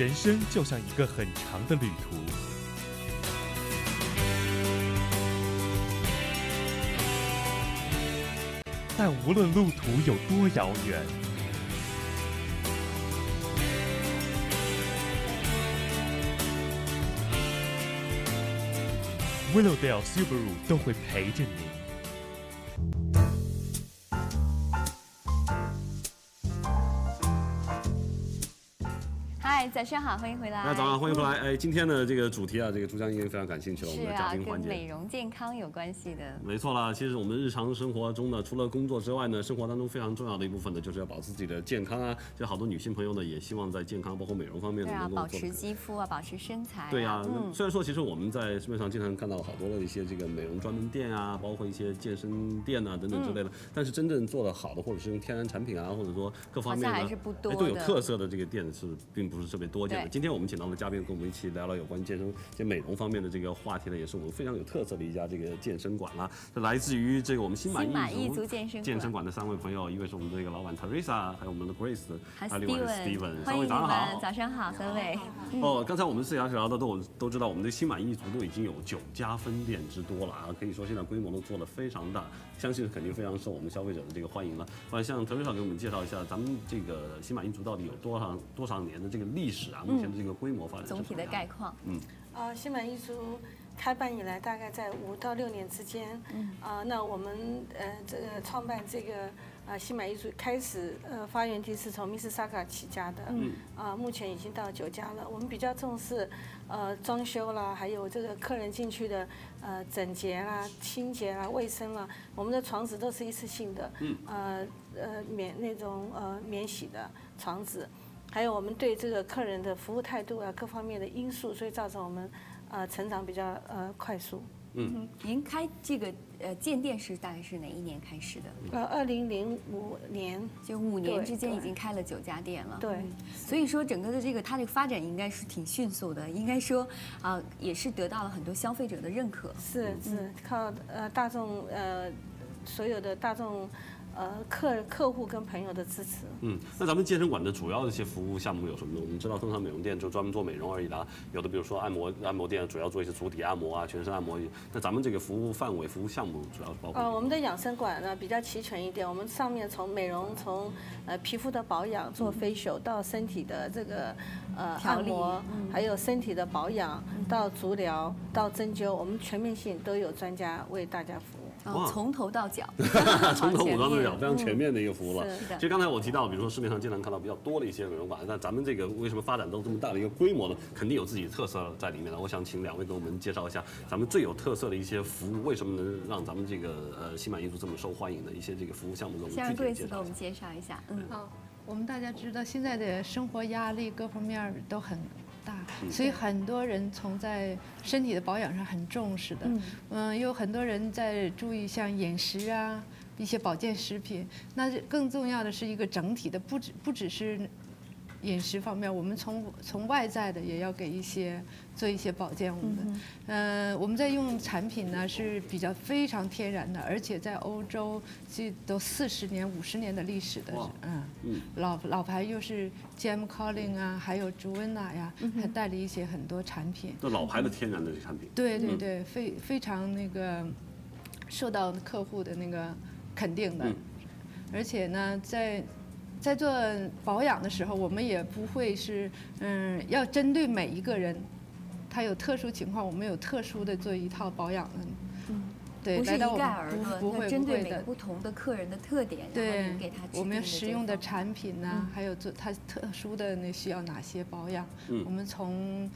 人生就像一个很长的旅途，但无论路途有多遥远，Willowdale Subaru 都会陪着你。早上好，欢迎回来。那早上欢迎回来。哎，今天的这个主题啊，这个朱江应该非常感兴趣了。我们的嘉宾环跟美。容健康有关系的。没错啦，其实我们日常生活中呢，除了工作之外呢，生活当中非常重要的一部分呢，就是要保持自己的健康啊。就好多女性朋友呢，也希望在健康包括美容方面能够保持肌肤啊，保持身材、啊。对呀、嗯，虽然说其实我们在市面上经常看到好多的一些这个美容专门店啊，包括一些健身店啊等等之类的，但是真正做的好的，或者是用天然产品啊，或者说各方面呢，还是不多哎都有特色的这个店是并不是特别多见的。今天我们请到的嘉宾跟我们一起聊聊有关健身、这美容方面的这个话题呢，也是我们非常有特色的一家这个健身馆啦。这来自于这个我们心满意意足足健身馆健身馆的三位朋友，一位是我们的这个老板 Teresa，还有我们的 Grace，还有另外是 Steven，Steven，欢迎你三位早上好，。早上好，三位。哦，刚才我们私下聊的都都知道，我们的心满意足都已经有九家分店之多了啊，可以说现在规模都做得非常大，相信肯定非常受我们消费者的这个欢迎了。呃，像特别少给我们介绍一下，咱们这个心满意足到底有多少多少年的这个历史啊？目前的这个规模发展是总体的概况，嗯，啊，新满意足开办以来，大概在五到六年之间。嗯。啊、那我们呃这个创办这个啊新满意足开始呃发源地是从密斯萨卡起家的。嗯。啊、目前已经到九家了。我们比较重视呃装修啦，还有这个客人进去的呃整洁啦、清洁啦、卫生啦。我们的床子都是一次性的。嗯。呃呃免那种呃免洗的床子。还有我们对这个客人的服务态度啊，各方面的因素，所以造成我们呃成长比较呃快速。嗯，您开这个呃建店是大概是哪一年开始的？呃，二零零五年，就五年之间已经开了九家店了。对，所以说整个的这个它这个发展应该是挺迅速的，应该说啊、也是得到了很多消费者的认可。是是靠呃大众呃所有的大众呃客客户跟朋友的支持。嗯，那咱们健身馆的主要的一些服务项目有什么呢？我们知道，通常美容店就专门做美容而已啦，有的比如说按摩按摩店主要做一些足底按摩啊、全身按摩。那咱们这个服务范围、服务项目主要是包括呃，我们的养生馆呢比较齐全一点，我们上面从美容，从呃皮肤的保养做 facial 到身体的这个呃调理按摩，还有身体的保养到足疗到针灸，我们全面性都有专家为大家服务。哦，从头到脚，从头武装到脚，非常全面的一个服务了。是的其实刚才我提到，比如说市面上经常看到比较多的一些美容馆，那咱们这个为什么发展到这么大的一个规模呢？肯定有自己的特色在里面的。我想请两位给我们介绍一下咱们最有特色的一些服务，为什么能让咱们这个呃心满意足这么受欢迎的一些这个服务项目，给我们先让具体介绍一下。给我们介绍一下。嗯，好，我们大家知道现在的生活压力各方面都很大，所以很多人从在身体的保养上很重视的。嗯，有很多人在注意像饮食啊，一些保健食品。那更重要的是一个整体的，不只不只是。饮食方面，我们从从外在的也要给一些做一些保健。我们，呃，我们在用产品呢是比较非常天然的，而且在欧洲这都四十年、五十年的历史的，嗯，嗯老老牌又是 Jam Colling 啊，还有朱温娜呀，还带了一些很多产品。这老牌的天然的产品，对对对，非非常那个受到客户的那个肯定的嗯，而且呢，在在做保养的时候，我们也不会是嗯要针对每一个人，他有特殊情况，我们有特殊的做一套保养的。嗯对，不是一概而论，不不会针对每不会的。不同的客人的特点，然后对您给他，我们制定使用的产品呢，还有做他特殊的那需要哪些保养，嗯我们从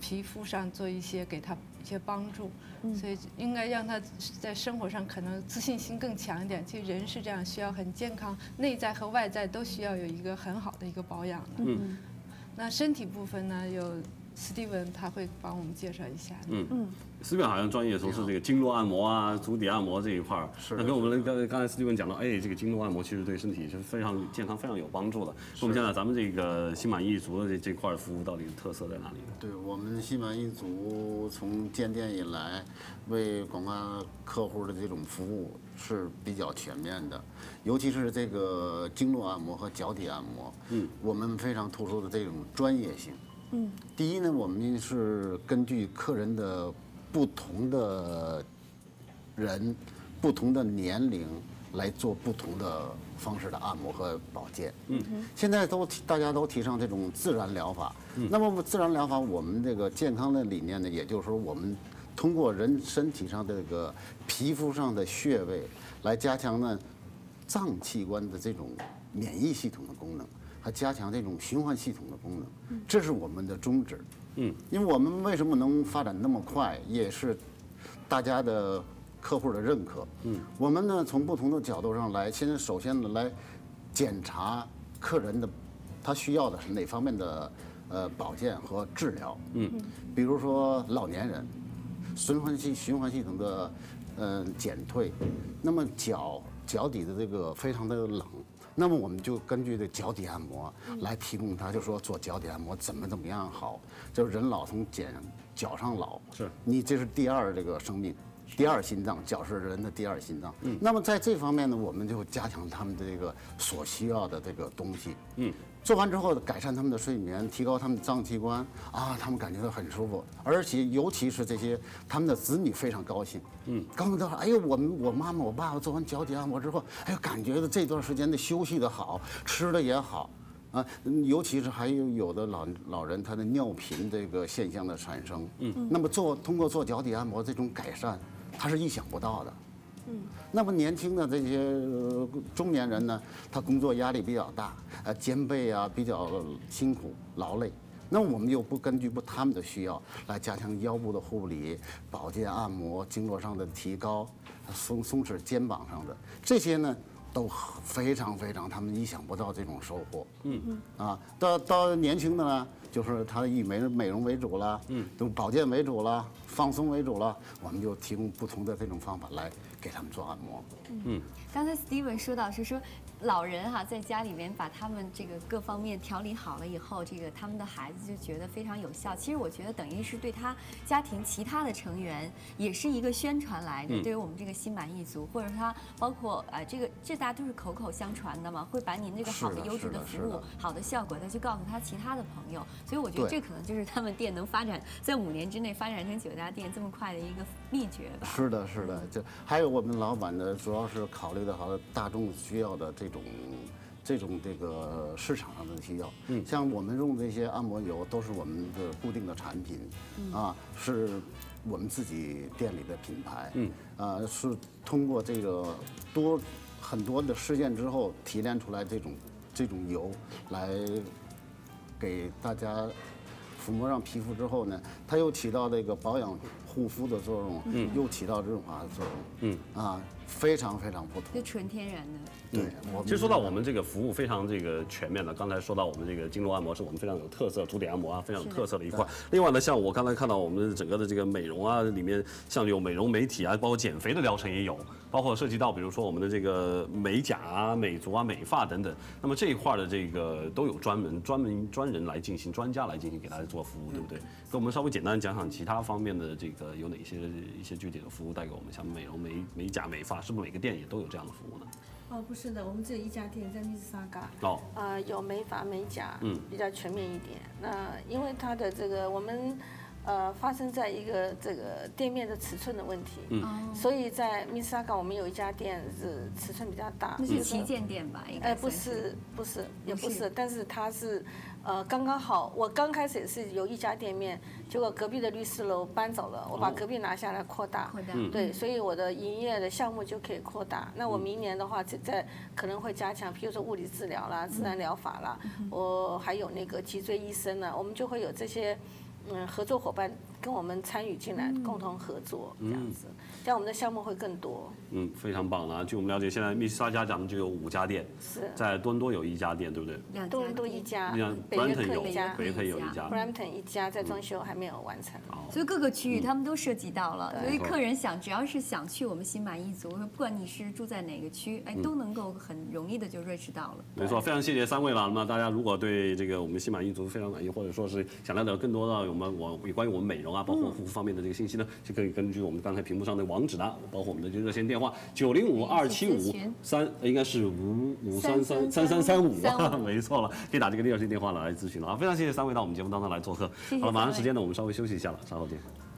皮肤上做一些给他一些帮助，所以应该让他在生活上可能自信心更强一点。其实人是这样，需要很健康，内在和外在都需要有一个很好的一个保养的。嗯那身体部分呢，有 Steven 他会帮我们介绍一下。嗯嗯，思远好像专业从事这个经络按摩啊、足底按摩这一块儿。是那跟我们刚刚才斯蒂文讲到，哎，这个经络按摩其实对身体是非常健康、非常有帮助的。那我们讲讲咱们这个心满意足的这这块服务到底特色在哪里呢？对我们心满意足从建店以来，为广大客户的这种服务是比较全面的，尤其是这个经络按摩和脚底按摩，嗯，我们非常突出的这种专业性。嗯，第一呢，我们是根据客人的不同的人、不同的年龄来做不同的方式的按摩和保健。嗯，现在都提大家都提倡这种自然疗法。嗯，那么自然疗法，我们这个健康的理念呢，也就是说，我们通过人身体上的这个皮肤上的穴位来加强呢脏器官的这种免疫系统的功能，还加强这种循环系统的功能，这是我们的宗旨。嗯，因为我们为什么能发展那么快，也是大家的客户的认可。嗯，我们呢从不同的角度上来，现在首先呢来检查客人的他需要的是哪方面的呃保健和治疗。嗯，比如说老年人，循环系循环系统的嗯、呃减退，那么脚脚底的这个非常的冷。那么我们就根据这脚底按摩来提供他，就说做脚底按摩怎么怎么样好，就是人老从减脚上老，是。你这是第二这个生命，第二心脏，脚是人的第二心脏。嗯，那么在这方面呢，我们就加强他们的这个所需要的这个东西。嗯，做完之后改善他们的睡眠，提高他们的脏器官啊，他们感觉到很舒服，而且尤其是这些他们的子女非常高兴。嗯，刚到哎呦，我们我妈妈我爸爸做完脚底按摩之后，哎呦，感觉到这段时间的休息的好，吃的也好。啊，嗯尤其是还有有的老老人他的尿频这个现象的产生，嗯，那么做通过做脚底按摩这种改善，他是意想不到的，嗯，那么年轻的这些、呃中年人呢，他工作压力比较大，呃，肩背啊比较辛苦劳累，那我们又不根据不他们的需要来加强腰部的护理、保健按摩、经络上的提高、松松弛肩膀上的。这些呢，都非常非常他们意想不到这种收获。嗯嗯啊，到到年轻的呢，就是他以美美容为主了，嗯，都保健为主了，放松为主了，我们就提供不同的这种方法来给他们做按摩。嗯刚才 Steven 说到是说，老人哈、在家里面把他们这个各方面调理好了以后，这个他们的孩子就觉得非常有效。其实我觉得等于是对他家庭其他的成员也是一个宣传来的，对于我们这个心满意足，或者说他包括呃这个这大家都是口口相传的嘛，会把您这个好的优质的服务好的效果再去告诉他其他的朋友。所以我觉得这可能就是他们店能发展在五年之内发展成九家店这么快的一个秘诀的。是的，是的，就还有我们老板呢，主要是考虑的好大众需要的这种。这种这个市场上的需要，嗯，像我们用这些按摩油都是我们的固定的产品，啊，是我们自己店里的品牌，嗯，啊，是通过这个多很多的事件之后提炼出来这种这种油来给大家抚摸上皮肤之后呢，它又起到这个保养护肤的作用，嗯，又起到润滑的作用，嗯，啊，非常非常不同就。纯天然的。对，我其实说到我们这个服务非常这个全面的，刚才说到我们这个经络按摩是我们非常有特色，足底按摩啊非常有特色的一块。另外呢，像我刚才看到我们整个的这个美容啊，里面像有美容美体啊，包括减肥的疗程也有，包括涉及到比如说我们的这个美甲啊、美足啊、美发等等。那么这一块的这个都有专门专门专人来进行，专家来进行给大家做服务，对不对？给我们稍微简单讲讲其他方面的这个有哪些一些具体的服务带给我们，像美容、美美甲、美发，是不是每个店也都有这样的服务呢？哦，不是的，我们只有一家店在密斯萨嘎。哦，呃，有美发、美甲，嗯比较全面一点。那因为它的这个我们。呃，发生在一个这个店面的尺寸的问题，嗯所以在密斯萨嘎我们有一家店是尺寸比较大，是旗舰店吧？应该呃，不是，不是，也不是，但是它是，呃，刚刚好。我刚开始也是有一家店面，结果隔壁的律师楼搬走了，我把隔壁拿下来扩大。扩大。对，所以我的营业的项目就可以扩大。那我明年的话，就在可能会加强，比如说物理治疗啦、自然疗法啦，我还有那个脊椎医生呢，我们就会有这些。嗯，合作伙伴跟我们参与进来，共同合作这样子，这样我们的项目会更多。嗯，非常棒了啊！据我们了解，现在密西沙加咱们就有五家店，是，在多伦多有一家店，对不对？两家多伦多一家像，北约 Brampton 有克一家，北克有一家，Brampton 一家在装修还没有完成。所以各个区域他们都涉及到了，所以客人想只要是想去我们心满意足，不管你是住在哪个区，哎，都能够很容易的就认识到了。没错，非常谢谢三位了。那么大家如果对这个我们心满意足非常满意，或者说是想了解更多的我们我关于我们美容。容啊，包括护肤方面的这个信息呢，就可以根据我们刚才屏幕上的网址啦，包括我们的这个热线电话九零五二七五三，应该是五五三三三三三五，没错了，可以打这个热线电话来咨询了啊。非常谢谢三位到我们节目当中来做客。好了，马上时间呢，我们稍微休息一下了，稍后见。